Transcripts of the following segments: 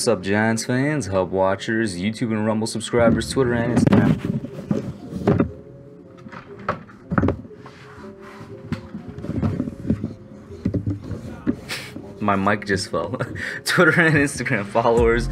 What's up, Giants fans, Hub watchers, YouTube and Rumble subscribers, Twitter and Instagram. My mic just fell. Twitter and Instagram followers.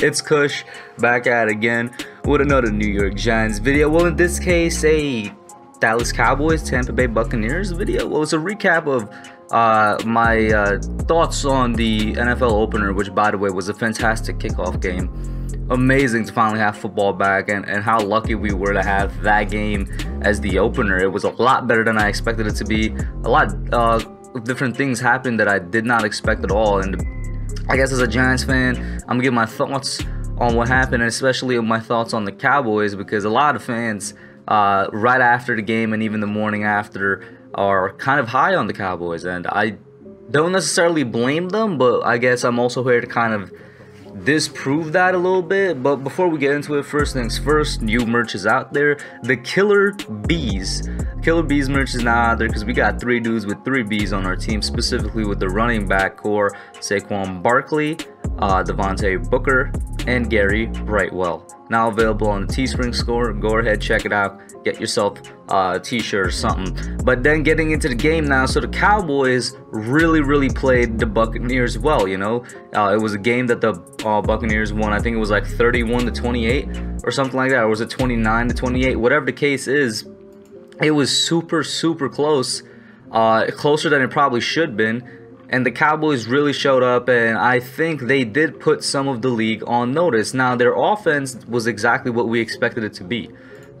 It's Kush back at again with another New York Giants video. Well, in this case, a Dallas Cowboys Tampa Bay Buccaneers video. Well, it's a recap of uh, my uh, thoughts on the NFL opener, which, by the way, was a fantastic kickoff game. Amazing to finally have football back, and, and how lucky we were to have that game as the opener. It was a lot better than I expected it to be. A lot uh, of different things happened that I did not expect at all. And I guess as a Giants fan, I'm gonna give my thoughts on what happened, and especially my thoughts on the Cowboys, because a lot of fans, uh, right after the game and even the morning after, are kind of high on the Cowboys, and I don't necessarily blame them, but I guess I'm also here to kind of disprove that a little bit. But before we get into it, first things first, new merch is out there. The Killer Bees. Killer Bees merch is now out there because we got three dudes with three Bs on our team, specifically with the running back corps Saquon Barkley, uh, Devontae Booker, and Gary Brightwell. Now available on the Teespring store. Go ahead, check it out. Get yourself a t-shirt or something. But then getting into the game now, so the Cowboys really, really played the Buccaneers well. You know, uh, it was a game that the uh, Buccaneers won. I think it was like 31 to 28 or something like that, or was it 29 to 28? Whatever the case is, it was super, super close. Uh, closer than it probably should have been and the Cowboys really showed up, and I think they did put some of the league on notice. Now, their offense was exactly what we expected it to be.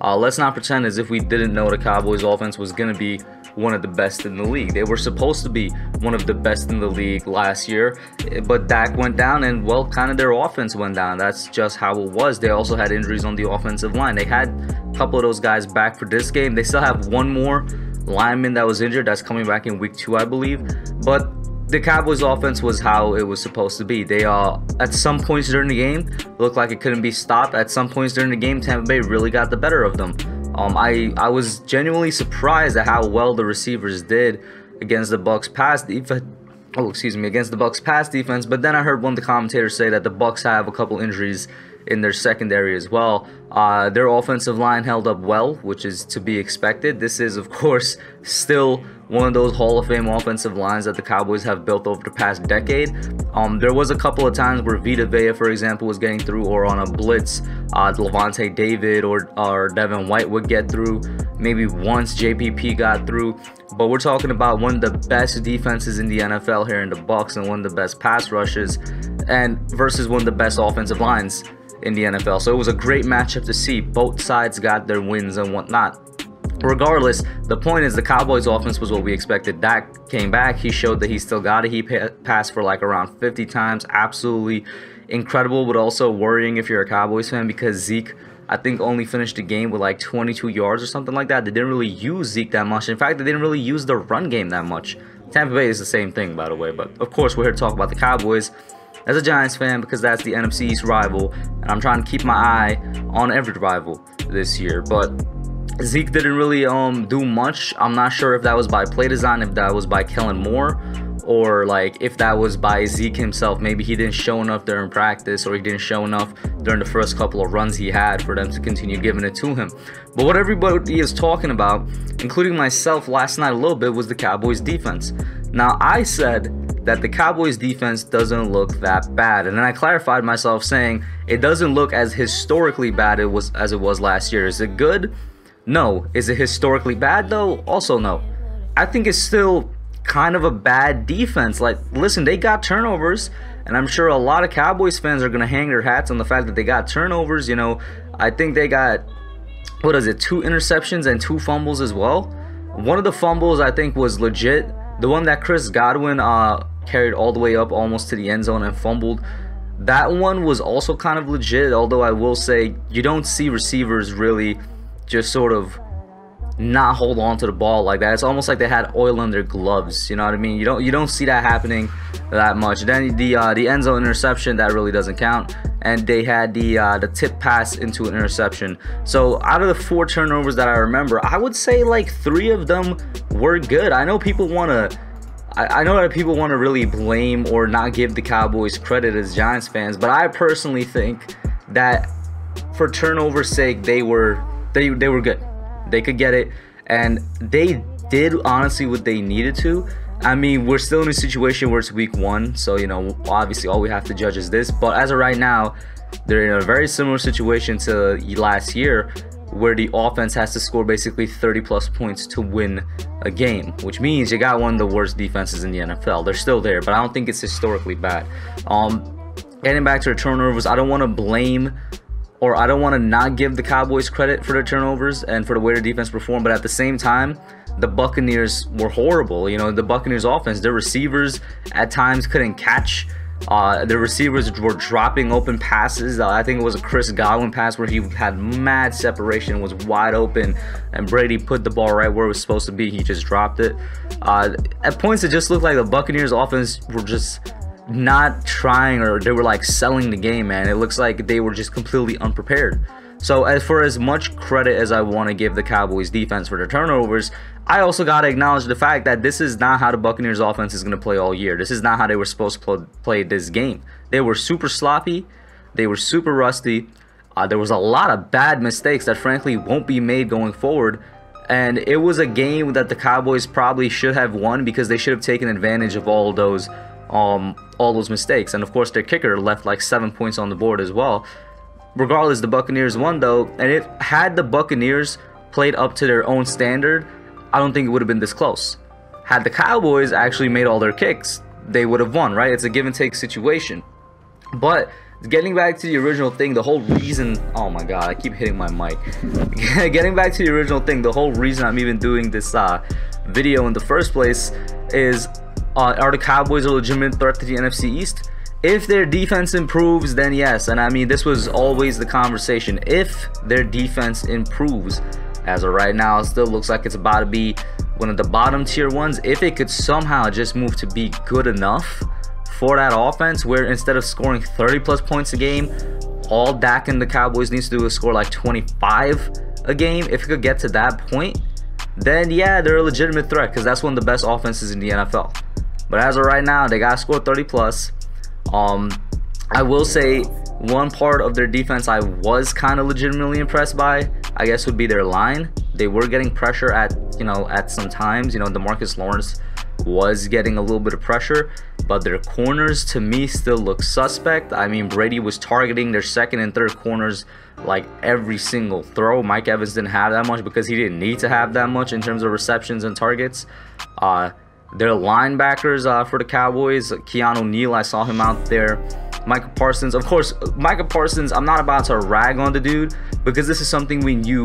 Uh, let's not pretend as if we didn't know the Cowboys' offense was going to be one of the best in the league. They were supposed to be one of the best in the league last year, but Dak went down, and well, kind of their offense went down. That's just how it was. They also had injuries on the offensive line. They had a couple of those guys back for this game. They still have one more lineman that was injured that's coming back in week two, I believe. But the Cowboys offense was how it was supposed to be. They uh at some points during the game looked like it couldn't be stopped. At some points during the game, Tampa Bay really got the better of them. Um, I I was genuinely surprised at how well the receivers did against the Bucks pass defense. Oh, excuse me, against the Bucks pass defense. But then I heard one of the commentators say that the Bucks have a couple injuries in their secondary as well. Uh, their offensive line held up well, which is to be expected. This is, of course, still one of those Hall of Fame offensive lines that the Cowboys have built over the past decade. Um, there was a couple of times where Vita Vea, for example, was getting through, or on a blitz, uh, Lavonte David or, or Devin White would get through. Maybe once JPP got through. But we're talking about one of the best defenses in the NFL here in the Bucks and one of the best pass rushes, and versus one of the best offensive lines in the NFL. So it was a great matchup to see. Both sides got their wins and whatnot. Regardless, the point is the Cowboys offense was what we expected. Dak came back. He showed that he still got it. He passed for like around 50 times. Absolutely incredible, but also worrying if you're a Cowboys fan because Zeke, I think, only finished the game with like 22 yards or something like that. They didn't really use Zeke that much. In fact, they didn't really use the run game that much. Tampa Bay is the same thing, by the way. But of course, we're here to talk about the Cowboys as a Giants fan because that's the NFC East rival, and I'm trying to keep my eye on every rival this year. But Zeke didn't really um do much. I'm not sure if that was by play design, if that was by Kellen Moore, or like if that was by Zeke himself. Maybe he didn't show enough during practice, or he didn't show enough during the first couple of runs he had for them to continue giving it to him. But what everybody is talking about, including myself last night a little bit, was the Cowboys defense. Now I said that the Cowboys defense doesn't look that bad. And then I clarified myself saying it doesn't look as historically bad it was as it was last year. Is it good? No. Is it historically bad though? Also no. I think it's still kind of a bad defense. Like listen, they got turnovers and I'm sure a lot of Cowboys fans are going to hang their hats on the fact that they got turnovers, you know. I think they got what is it? Two interceptions and two fumbles as well. One of the fumbles I think was legit. The one that Chris Godwin uh carried all the way up almost to the end zone and fumbled. That one was also kind of legit, although I will say you don't see receivers really just sort of not hold on to the ball like that. It's almost like they had oil in their gloves. You know what I mean? You don't you don't see that happening that much. Then the uh, the end zone interception that really doesn't count, and they had the uh, the tip pass into an interception. So out of the four turnovers that I remember, I would say like three of them were good. I know people want to I, know that people want to really blame or not give the Cowboys credit as Giants fans, but I personally think that for turnover's sake, they were they they were good. They could get it, and they did honestly what they needed to. I mean, we're still in a situation where it's week one, so you know, obviously, all we have to judge is this. But as of right now, they're in a very similar situation to last year, where the offense has to score basically 30 plus points to win a game, which means you got one of the worst defenses in the NFL. They're still there, but I don't think it's historically bad. Um, getting back to the turnovers, I don't want to blame or I don't want to not give the Cowboys credit for their turnovers and for the way their defense performed, but at the same time, the Buccaneers were horrible. You know, the Buccaneers offense, their receivers at times couldn't catch uh, the receivers were dropping open passes. Uh, I think it was a Chris Godwin pass where he had mad separation, was wide open, and Brady put the ball right where it was supposed to be. He just dropped it. Uh, at points, it just looked like the Buccaneers' offense were just not trying or they were like selling the game, man. It looks like they were just completely unprepared. So, as for as much credit as I want to give the Cowboys defense for their turnovers, I also got to acknowledge the fact that this is not how the Buccaneers offense is going to play all year. This is not how they were supposed to play this game. They were super sloppy. They were super rusty. Uh, there was a lot of bad mistakes that frankly won't be made going forward. And it was a game that the Cowboys probably should have won because they should have taken advantage of all those um, all those mistakes. And of course, their kicker left like seven points on the board as well regardless, the Buccaneers won though, and if had the Buccaneers played up to their own standard, I don't think it would have been this close. Had the Cowboys actually made all their kicks, they would have won, right? It's a give and take situation. But getting back to the original thing, the whole reason, oh my god, I keep hitting my mic. getting back to the original thing, the whole reason I'm even doing this uh, video in the first place is uh, are the Cowboys a legitimate threat to the NFC East? If their defense improves, then yes. And I mean, this was always the conversation. If their defense improves, as of right now, it still looks like it's about to be one of the bottom tier ones. If it could somehow just move to be good enough for that offense, where instead of scoring 30 plus points a game, all Dak and the Cowboys needs to do is score like 25 a game. If it could get to that point, then yeah, they're a legitimate threat because that's one of the best offenses in the NFL. But as of right now, they got to score 30 plus. Um, I will say one part of their defense I was kind of legitimately impressed by, I guess, would be their line. They were getting pressure at, you know, at some times. You know, Demarcus Lawrence was getting a little bit of pressure, but their corners to me still look suspect. I mean, Brady was targeting their second and third corners like every single throw. Mike Evans didn't have that much because he didn't need to have that much in terms of receptions and targets. Uh, their linebackers uh, for the Cowboys, Keanu Neal, I saw him out there. Micah Parsons, of course, Micah Parsons, I'm not about to rag on the dude because this is something we knew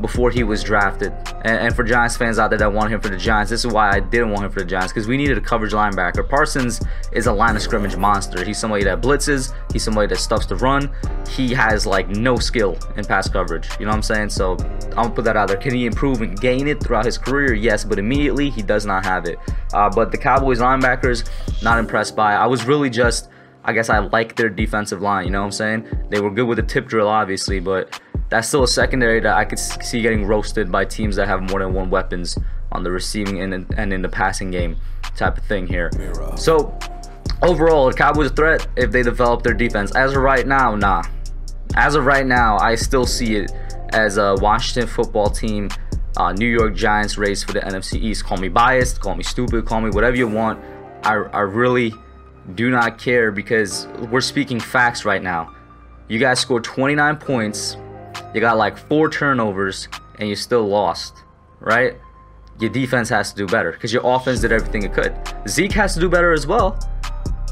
before he was drafted. And, and, for Giants fans out there that want him for the Giants, this is why I didn't want him for the Giants because we needed a coverage linebacker. Parsons is a line of scrimmage monster. He's somebody that blitzes, he's somebody that stuffs the run. He has like no skill in pass coverage. You know what I'm saying? So I'm gonna put that out there. Can he improve and gain it throughout his career? Yes, but immediately he does not have it. Uh, but the Cowboys linebackers, not impressed by. I was really just I guess I like their defensive line, you know what I'm saying? They were good with the tip drill, obviously, but that's still a secondary that I could see getting roasted by teams that have more than one weapons on the receiving and, and in the passing game type of thing here. So overall, the Cowboys a threat if they develop their defense. As of right now, nah. As of right now, I still see it as a Washington football team, uh, New York Giants race for the NFC East. Call me biased, call me stupid, call me whatever you want. I, I really do not care because we're speaking facts right now. You guys scored 29 points you got like four turnovers and you still lost, right? Your defense has to do better because your offense did everything it could. Zeke has to do better as well.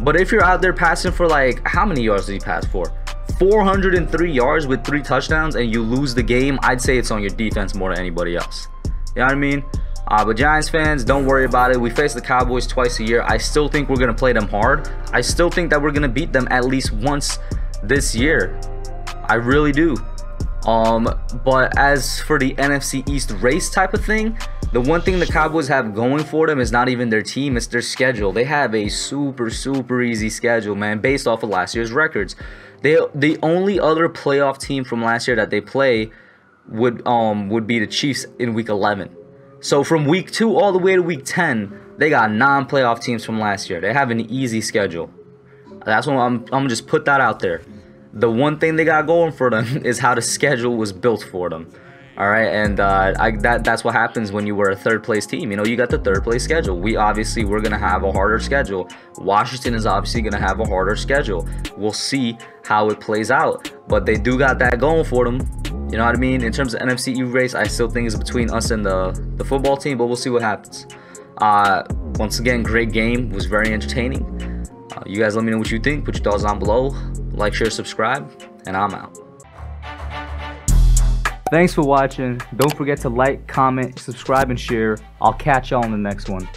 But if you're out there passing for like, how many yards did he pass for? 403 yards with three touchdowns and you lose the game, I'd say it's on your defense more than anybody else. You know what I mean? Uh, but Giants fans, don't worry about it. We face the Cowboys twice a year. I still think we're going to play them hard. I still think that we're going to beat them at least once this year. I really do. Um, but as for the NFC East race type of thing, the one thing the Cowboys have going for them is not even their team, it's their schedule. They have a super, super easy schedule, man, based off of last year's records. They the only other playoff team from last year that they play would um would be the Chiefs in week 11. So from week 2 all the way to week 10, They got non-playoff teams from last year. They have an easy schedule. That's what I'm. I'm just put that out there. The one thing they got going for them is how the schedule was built for them. All right, and uh, I, that that's what happens when you were a third place team. You know, you got the third place schedule. We obviously we're gonna have a harder schedule. Washington is obviously gonna have a harder schedule. We'll see how it plays out, but they do got that going for them. You know what I mean? In terms of NFC East race, I still think it's between us and the the football team, but we'll see what happens. Uh, once again, great game. Was very entertaining. Uh, you guys let me know what you think. Put your thoughts down below. Like, share, subscribe, and I'm out. Thanks for watching. Don't forget to like, comment, subscribe, and share. I'll catch y'all in the next one.